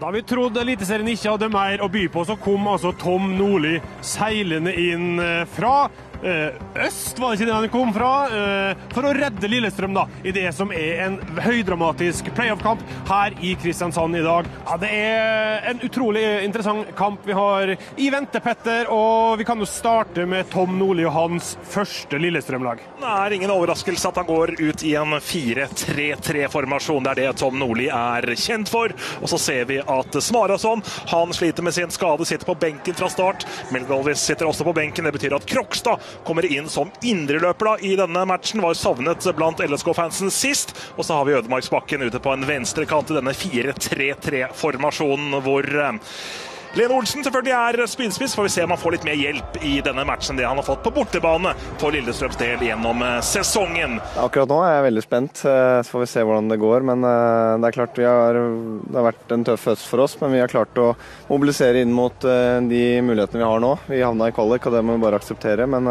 Da vi trodde Eliteserien ikke hadde mer å by på, så kom altså Tom Nordli seilende inn eh, fra øst, var det ikke det han kom fra? Eh, for å redde Lillestrøm da, i det som er en høydramatisk playoff-kamp her i Kristiansand i dag. Ja, Det er en utrolig interessant kamp vi har i vente, Petter. Og vi kan jo starte med Tom Nordli og hans første Lillestrøm-lag. Det er ingen overraskelse at han går ut i en 4-3-3-formasjon. Det er det Tom Nordli er kjent for. Og så ser vi at Smarason han sliter med sin skade, sitter på benken fra start. Melgalvis sitter også på benken. Det betyr at Krokstad kommer inn som indreløper da, i denne matchen. Var savnet blant LSK-fansen sist. Og så har vi Ødemarksbakken ute på en venstrekant i denne 4-3-3-formasjonen hvor eh, Lene Olsen selvfølgelig er spydspiss. Får vi se om han får litt mer hjelp i denne matchen det han har fått på bortebane for Lillestrøms del gjennom eh, sesongen. Akkurat nå er jeg veldig spent, eh, så får vi se hvordan det går. Men eh, det er klart har, det har vært en tøff høst for oss, men vi har klart å mobilisere inn mot de mulighetene vi har nå. Vi havna i kvalik, og det må vi bare akseptere. men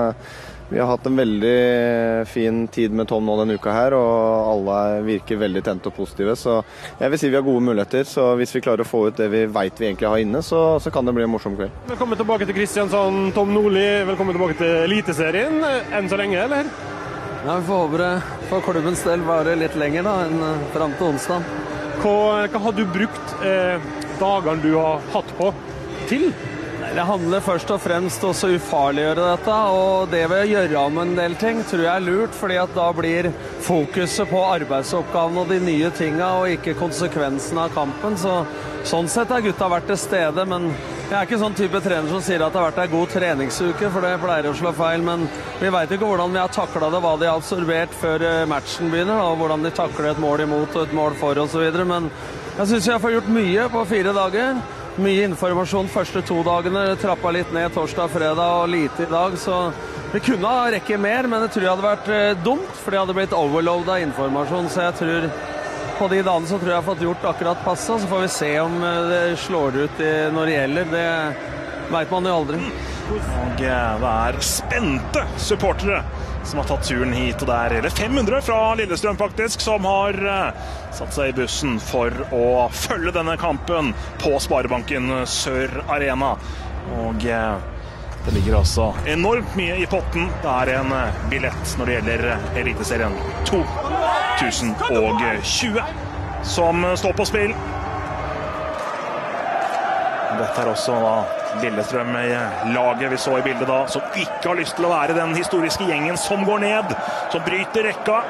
vi har hatt en veldig fin tid med Tom nå denne uka her, og alle virker veldig tente og positive. Så jeg vil si vi har gode muligheter. Så hvis vi klarer å få ut det vi veit vi egentlig har inne, så, så, kan det bli en morsom kveld. Velkommen tilbake til Kristiansand, Tom Nordli. Velkommen tilbake til Eliteserien enn så lenge, eller? Ja, Vi får håpe det for klubbens del varer litt lenger da, enn eh, fram til onsdag. Hva, hva har du brukt eh, dagene du har hatt på, til? Det handler først og fremst om å ufarliggjøre dette. Og det ved å gjøre om en del ting tror jeg er lurt, fordi at da blir fokuset på arbeidsoppgavene og de nye tinga, og ikke konsekvensene av kampen. Så, sånn sett har gutta vært til stede, men jeg er ikke sånn type trener som sier at det har vært ei god treningsuke, for det pleier å slå feil. Men vi veit ikke hvordan vi har takla det, hva de har absorbert før eh, matchen begynner, og hvordan de takler et mål imot og et mål for osv. Men jeg syns jeg har fått gjort mye på fire dager. Mye informasjon første to dagene. Trappa litt ned torsdag, fredag og lite i dag. Så vi kunne ha rekket mer, men jeg tror det hadde vært eh, dumt. For det hadde blitt overload av informasjon. Så jeg tror på de dagene så tror jeg jeg har fått gjort akkurat passe. Så får vi se om eh, det slår ut når det gjelder. Det veit man jo aldri. Og eh, det er spente supportere som har tatt turen hit. Og det er hele 500 fra Lillestrøm faktisk som har uh, satt seg i bussen for å følge denne kampen på Sparebanken Sør Arena. Og uh, det ligger altså enormt mye i potten. Det er en uh, billett når det gjelder Eliteserien 2020 som står på spill. Dette er også da Lillestrøm-laget vi så i bildet da, som ikke har lyst til å være den historiske gjengen som går ned, som bryter rekka.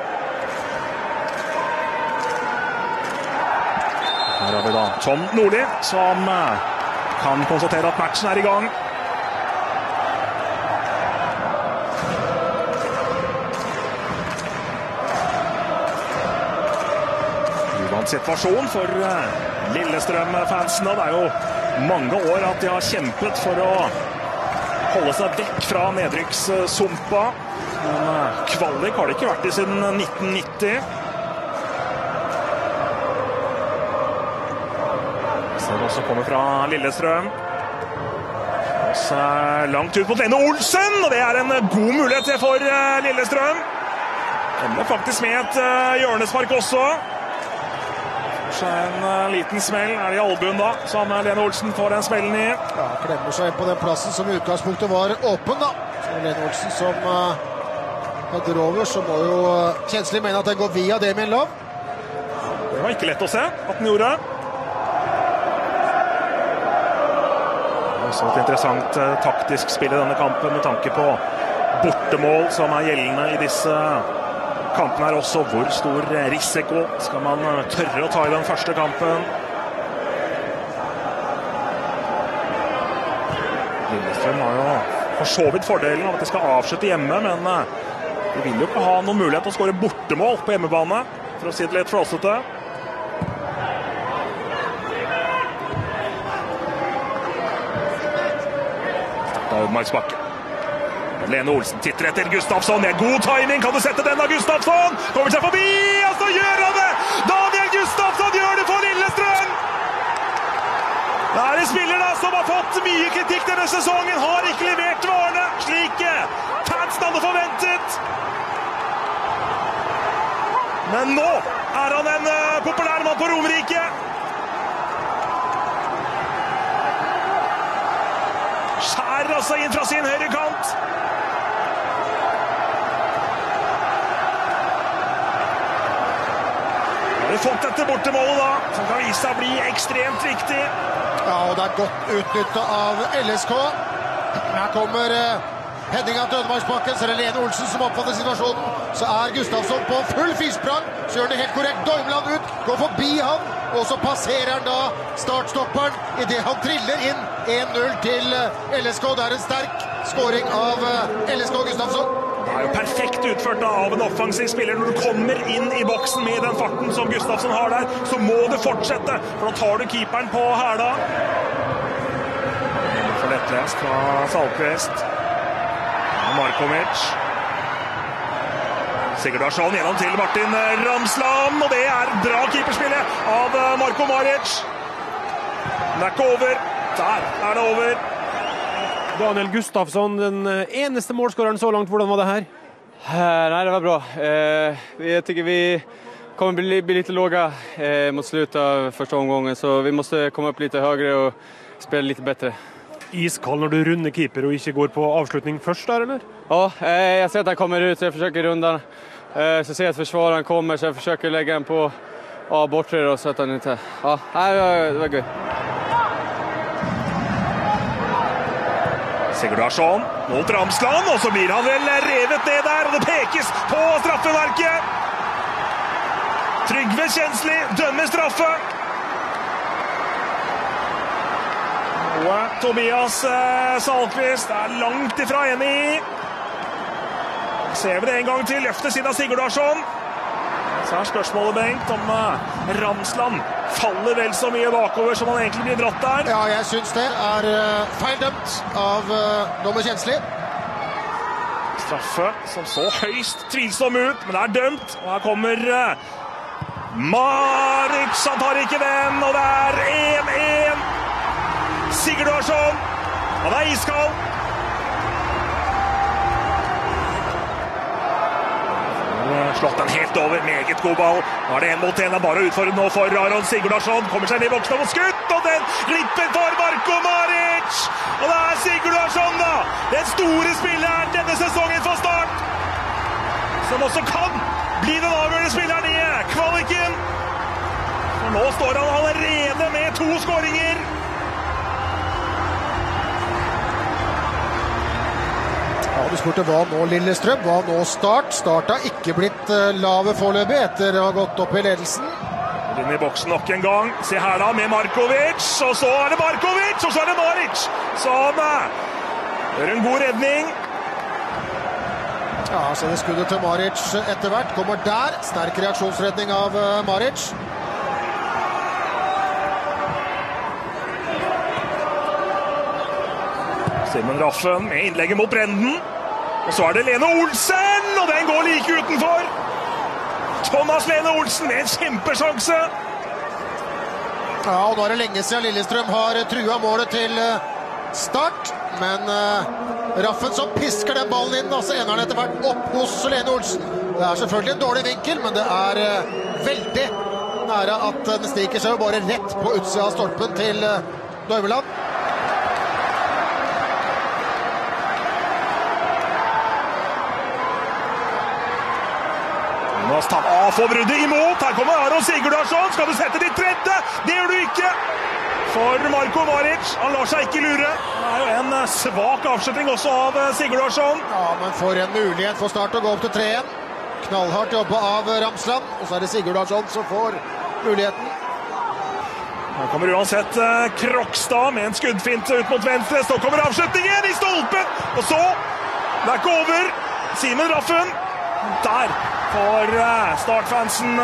Her har vi da Tom Nordli, som eh, kan konstatere at matchen er i gang. Uvant situasjon for Lillestrøm-fansen, og Det er jo mange år at de har kjempet for å holde seg vekk fra nedrykkssumpa. Men eh, kvalik har det ikke vært i siden 1990. Ser vi også kommer fra Lillestrøm. Også langt ut mot Lene Olsen, og det er en god mulighet for eh, Lillestrøm. Ender faktisk med et eh, hjørnespark også seg en uh, liten smell. Er det i albuen da, som Lene Olsen får den smellen i? Ja, Klemmer seg inn på den plassen som i utgangspunktet var åpen, da. Så Lene Olsen som hadde header over, så må jo Kjensli mene at den går via Damien Love. Det var ikke lett å se at den gjorde. Også et interessant taktisk spill i denne kampen med tanke på bortemål som er gjeldende i disse kampen her også hvor stor risiko skal man tørre å ta i den første kampen. Lillestrøm har jo for så vidt fordelen av at de skal avslutte hjemme, men de vil jo ikke ha noen mulighet til å skåre bortemål på hjemmebane, for å si det litt flåsete. Starta Bakke. Lene Olsen titter etter Gustafsson. Med god timing kan du sette den av Gustafsson! Kommer seg forbi, og så gjør han det! Daniel Gustafsson gjør det for Lillestrøm! Det er en spiller da som har fått mye kritikk denne sesongen. Har ikke levert varene slik fansen hadde forventet. Men nå er han en eh, populær mann på Romerike. Skjærer altså inn fra sin høyre kant. Fått dette bortemålet, da, som kan vise seg å bli ekstremt viktig. Ja, og det er godt utnytta av LSK. Her kommer Henninga headinga til Ødemarksbakken. Så er det Lene Olsen som oppfatter situasjonen. Så er Gustavsson på full fisprang. Så gjør han det helt korrekt. Doimland ut, går forbi han. Og så passerer han da startstopperen idet han triller inn 1-0 til eh, LSK. Det er en sterk skåring av eh, LSK Gustavsson. Det er jo perfekt utført av en offensiv spiller. Når du kommer inn i boksen med den farten som Gustavsen har der, så må du fortsette, for da tar du keeperen på hæla. For lettlest fra Salquist. Markovic. Sigurdarsson gjennom til Martin Ramsland, og det er bra keeperspillet av Marko Maric. Det er ikke over. Der er det over. Daniel Gustafsson, den eh, eneste målskåreren så langt. Hvordan var det her? Nei, det var bra. Jeg tenker vi kommer bli, bli litt eh, mot slutten av første omgang, så vi må komme opp litt høyere og spille litt bedre. Iskald når du runder keeper og ikke går på avslutning først der, eller? Ja, jeg ser at han kommer ut så jeg forsøker å den. Eh, så ser jeg at forsvareren kommer så jeg forsøker å legge den på ja, bortre så at han ikke Ja, det var, det var gøy. Sigurdarsson mot Ramsland, og så blir han vel revet ned der, og det pekes på straffeverket! Trygve Kjensli dømmer straffe. Og Tobias Salquist er langt ifra enig i. Ser vi det en gang til. Løftes inn av Sigurdarsson. Så er spørsmålet, Bengt, om uh, Ramsland faller vel så mye bakover som han egentlig blir dratt der. Ja, jeg syns det er uh, feil dømt av uh, dommer Kjensli. Straffe som så høyst tvilsom ut, men det er dømt. Og her kommer uh, Maric. Han tar ikke den, og det er 1-1. Sigurdarsson. Han er iskald. Slått den helt over. Meget god ball. Nå er det én mot én. Bare å utfordre nå for Aron Sigurdarsson. Kommer seg ned i boksen og skutt, og den glipper for Marko Maric! Og det er Sigurdarsson, da! Den store spilleren denne sesongen for Start! Som også kan bli den avgjørende spilleren i kvaliken. For nå står han allerede med to skåringer. Du spurte hva nå Lillestrøm, hva nå Start. Start har ikke blitt uh, lave foreløpig etter å ha gått opp i ledelsen. Inn i boksen nok en gang. Se her da, med Markovic. Og så er det Markovic, og så er det Maric som uh, gjør en god redning. Ja, så det skuddet til Maric etter hvert kommer der. Sterk reaksjonsredning av uh, Maric. Simen Raffen med innlegget mot Brenden. Og så er det Lene Olsen, og den går like utenfor. Thomas Lene Olsen med en kjempesjanse. Ja, og nå er det lenge siden Lillestrøm har trua målet til uh, Start. Men uh, Raffen som pisker den ballen inn, og så han etter hvert opp hos Lene Olsen. Det er selvfølgelig en dårlig vinkel, men det er uh, veldig nære at den stikker seg bare rett på utsida av stolpen til uh, Jonas av bruddet imot. Her kommer Aron Sigurdarsson. Skal du sette ditt tredje? Det gjør du ikke! For Marko Maric. Han lar seg ikke lure. Det er jo en eh, svak avslutning også av eh, Sigurdarsson. Ja, men for en mulighet for Start å gå opp til 3-1. Knallhardt jobba av Ramsland. Og så er det Sigurdarsson som får muligheten. Her kommer uansett eh, Krokstad med en skuddfinte ut mot venstre. Så kommer avslutningen i stolpen! Og så Det er ikke over. Simen Raffen. Der får Start-fansen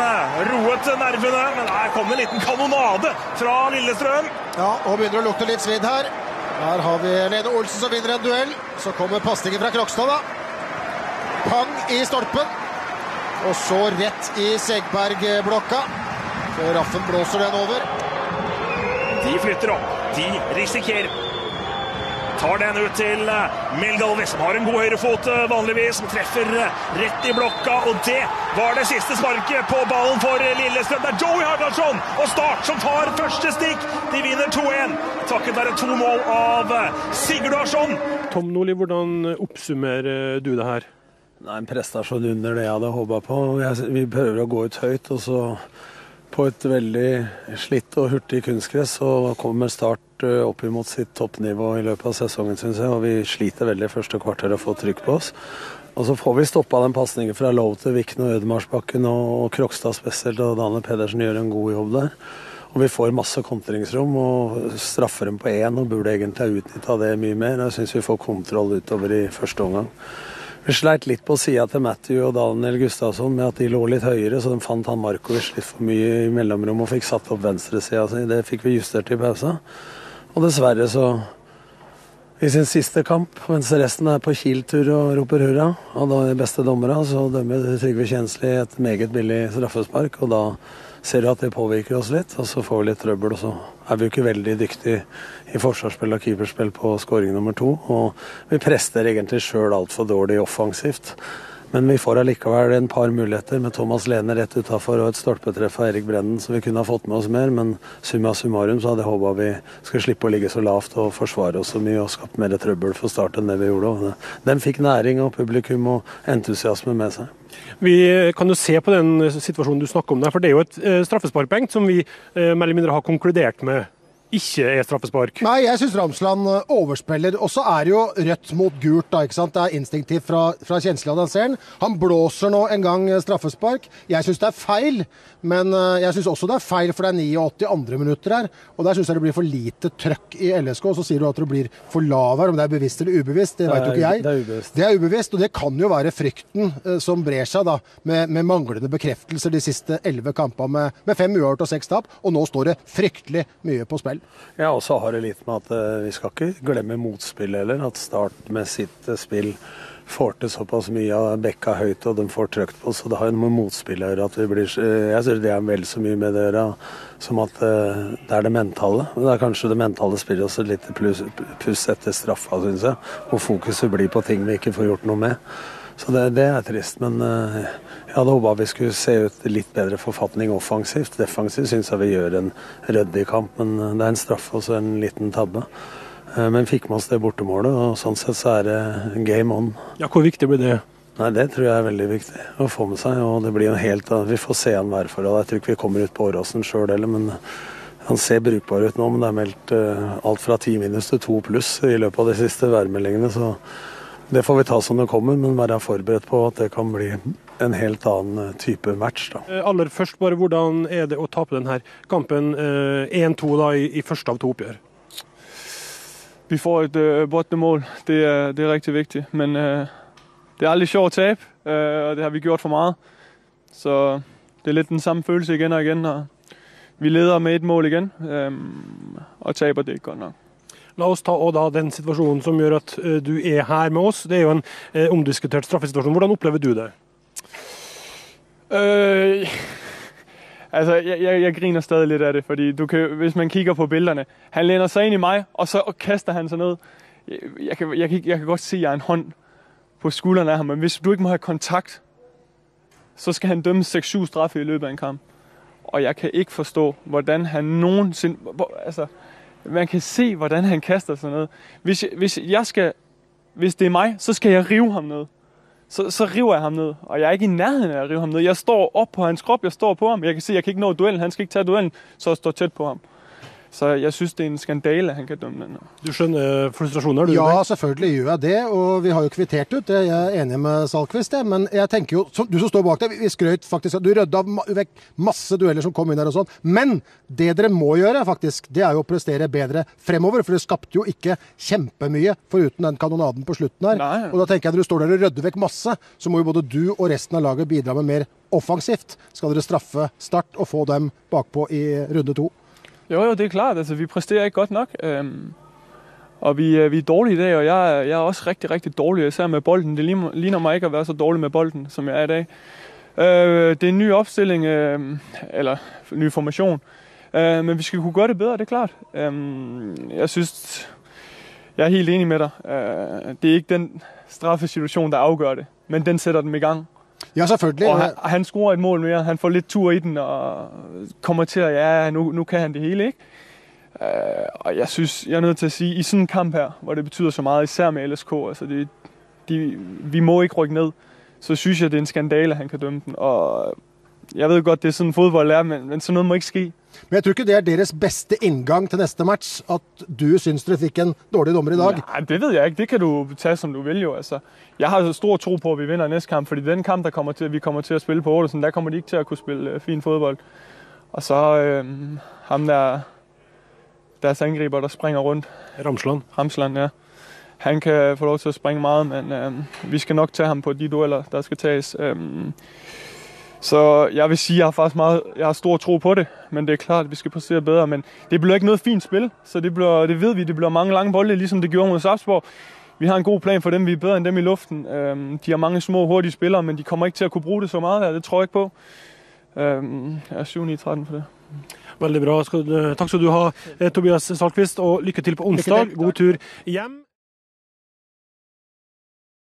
roet nervene. Men her kommer en liten kanonade fra Lillestrøm. Ja, og begynner å lukte litt svidd her. Her har vi Lene Olsen som vinner en duell. Så kommer pasningen fra Krokstad, da. Pang i stolpen. Og så rett i Segberg-blokka. Så Raffen blåser den over. De flytter opp. De risikerer. Tar den ut til eh, Meldal som har en god høyrefot eh, vanligvis. Som treffer eh, rett i blokka. Og det var det siste sparket på ballen for Lillestrøm. Det er Joey Hardardsson og Start som tar første stikk. De vinner 2-1. Takket være to mål av Sigurdarsson. Tom Nordli, hvordan oppsummerer du det her? Nei, En prestasjon under det jeg hadde håpa på. vi prøver å gå ut høyt. og så på et veldig slitt og hurtig kunstgress så kommer Start eh, opp mot sitt toppnivå i løpet av sesongen, syns jeg. Og vi sliter veldig første kvarter å få trykk på oss. Og så får vi stoppa den pasningen fra Lov til Vikne og Ødemarsbakken og Krokstad spesielt, og Daniel Pedersen gjør en god jobb der. Og vi får masse kontringsrom og straffer dem på én og burde egentlig ha utnytta det mye mer. Jeg syns vi får kontroll utover i første omgang. Vi sleit litt på sida til Matthew og Daniel Gustavsson med at de lå litt høyere, så de fant han Markovic litt for mye i mellomrom og fikk satt opp venstresida si. Det fikk vi justert i pausa. Og dessverre så i sin siste kamp, mens resten er på Kiel-tur og roper hurra, og da er de beste dommerne, så dømmer Trygve Kjensli et meget billig straffespark. og da ser du at det påvirker oss litt, og så får vi litt trøbbel. Og så er vi jo ikke veldig dyktige i forsvarsspill og keeperspill på skåring nummer to. Og vi prester egentlig sjøl altfor dårlig offensivt. Men vi får allikevel en par muligheter med Thomas Lene rett utafor og et stolpetreff av Erik Brennen, så vi kunne ha fått med oss mer. Men summa summarum så hadde jeg håpa vi skulle slippe å ligge så lavt og forsvare oss så mye og skapt mer trøbbel for start enn det vi gjorde. Den fikk næring og publikum og entusiasme med seg. Vi kan jo se på den situasjonen du snakker om der, for det er jo et eh, straffesparkbenk som vi eh, mer eller mindre har konkludert med ikke er straffespark. Nei, jeg syns Ramsland eh, overspiller. Og så er det jo rødt mot gult, da. ikke sant? Det er instinktivt fra, fra kjensla ser den. Han blåser nå en gang eh, straffespark. Jeg syns det er feil, men eh, jeg syns også det er feil, for det er 89 andre minutter her. Og der syns jeg det blir for lite trøkk i LSK. Og så sier du at det blir for lav her. Om det er bevisst eller ubevisst, det, det veit jo ikke jeg. Det er ubevisst. Det er ubevisst, og det kan jo være frykten som brer seg, da. Med, med manglende bekreftelser de siste elleve kampene med, med fem uavgjort og seks tap. Og nå står det fryktelig mye på spill. Ja, og så har det litt med at uh, vi skal ikke glemme motspill heller. At Start med sitt uh, spill får til såpass mye av bekka høyt og de får trøkt på, så det har jo noe med motspill å gjøre. at vi blir, uh, Jeg synes det er vel så mye med det å gjøre som at det er det mentale. Men det er kanskje det mentale spillet også litt puss etter straffa, syns jeg. Hvor fokuset blir på ting vi ikke får gjort noe med. Så det, det er trist. Men uh, jeg hadde håpa vi skulle se ut litt bedre forfatning offensivt. Defensivt syns jeg vi gjør en ryddig kamp, men uh, det er en straff og så en liten tabbe. Uh, men fikk med oss det bortemålet, og sånn sett så er det game on. Ja, Hvor viktig blir det? Nei, Det tror jeg er veldig viktig å få med seg. og det blir jo helt, Vi får se an værforholdet. Jeg tror ikke vi kommer ut på Åråsen sjøl heller, men han ser brukbar ut nå. Men det er meldt alt fra ti minus til to pluss i løpet av de siste værmeldingene. så det får vi ta som det kommer, men være forberedt på at det kan bli en helt annen eh, type match. Da. Eh, aller først, bare Hvordan er det å tape denne kampen 1-2 eh, da i, i, første av to oppgjør? Vi får et uh, bottemål. Det er, det er riktig viktig. Men uh, det er aldri kjekt å tape, uh, og det har vi gjort for mye. Så det er litt den samme følelse igjen og igjen. Og vi leder med ett mål igjen, um, og taper det ikke godt nok. La oss ta da den situasjonen som gjør at uh, du er her med oss. Det er jo en uh, omdiskutert straffesituasjon. Hvordan opplever du det? Uh, altså, jeg, jeg, jeg, griner stadig litt av det. fordi kan, Hvis man kikker på bildene Han lener seg inn i meg, og så kaster han seg ned. Jeg, kan, jeg, kan, godt se jeg har en hånd på skulderen av ham, men hvis du ikke må ha kontakt, så skal han dømme 6-7 straffer i løpet av en kamp. Og jeg kan ikke forstå hvordan han noensinne altså, man kan se, hvordan han kaster seg ned. Hvis, hvis, skal, hvis det er meg, så skal jeg rive ham ned. Så, så, river jeg ham ned. Og jeg er ikke i nærheten av å rive ham ned. Jeg står op på hans krop, jeg står på ham. Jeg kan se, jeg kan ikke nå duellen. Han skal ikke ta duellen, så jeg står tett på ham. Så jeg syns det er en skandale han kan dømme nå. Du skjønner frustrasjoner? du? Ja, selvfølgelig gjør jeg det. Og vi har jo kvittert ut det. Jeg er enig med Salkvist, det. Men jeg tenker jo, du som står bak deg, vi skrøt faktisk at du rydda vekk masse dueller som kom inn her og sånn. Men det dere må gjøre, faktisk, det er jo å prestere bedre fremover. For det skapte jo ikke kjempemye foruten den kanonaden på slutten her. Nei. Og da tenker jeg når du står der og rydder vekk masse, så må jo både du og resten av laget bidra med mer offensivt. Skal dere straffe Start og få dem bakpå i runde to? Jo, jo, det er klart. Altså, vi presterer ikke godt nok. Øhm, og vi, øh, vi, er dårlige i dag, og jeg, jeg, er også rigtig, rigtig dårlig, især med bolden. Det ligner, mig ikke at være så dårlig med bolden, som jeg er i dag. Øh, det er en ny opstilling, øh, eller ny formation. Øh, men vi skal kunne gøre det bedre, det er klart. Jeg synes, Jeg er helt enig med dig. Øh, Det er ikke den straffesituation, der afgør det, men den sætter dem i gang. Ja, selvfølgelig. Og han, han scorer et mål mere, han får lidt tur i den, og kommer til at, ja, nu kan han det hele, ikke? Uh, og jeg synes, jeg er nødt til at sige, i sådan en kamp her, hvor det betyder så meget, især med LSK, altså det, de, vi må ikke rykke ned, så synes jeg, det er en skandale, at han kan dømme den. Og jeg ved godt, det er sådan fodbold er, men, men sådan må ikke ske. Men jeg tror ikke det er deres beste inngang til neste match, at du syns dere fikk en dårlig dommer i dag. Nei, det vet jeg ikke. Det kan du ta som du vil jo. Altså, jeg har stor tro på, at vi vinner neste kamp, fordi den kamp, der kommer til, vi kommer til å spille på Ålesund, der kommer de ikke til å kunne spille øh, fin fodbold. Og så øh, ham der, deres angriber, der springer rundt, Ramsland. Ramsland, ja. Han kan få lov til å springe meget, men øh, vi skal nok ta ham på de dueller, der skal tages. Øh, så jeg vil sige, at jeg har faktisk meget, jeg har stor tro på det, men det er klart, at vi skal præstere bedre. Men det bliver ikke noget fint spil, så det, bliver, det ved vi, det bliver mange lange bolde, ligesom det gjorde mod Sarpsborg. Vi har en god plan for dem, vi er bedre end dem i luften. De har mange små, hurtige spillere, men de kommer ikke til at kunne bruge det så meget her, det tror jeg ikke på. Jeg er 7-9-13 for det. Veldig bra. Takk skal du ha, eh, Tobias Saltquist, og lykke til på onsdag. God tur hjem.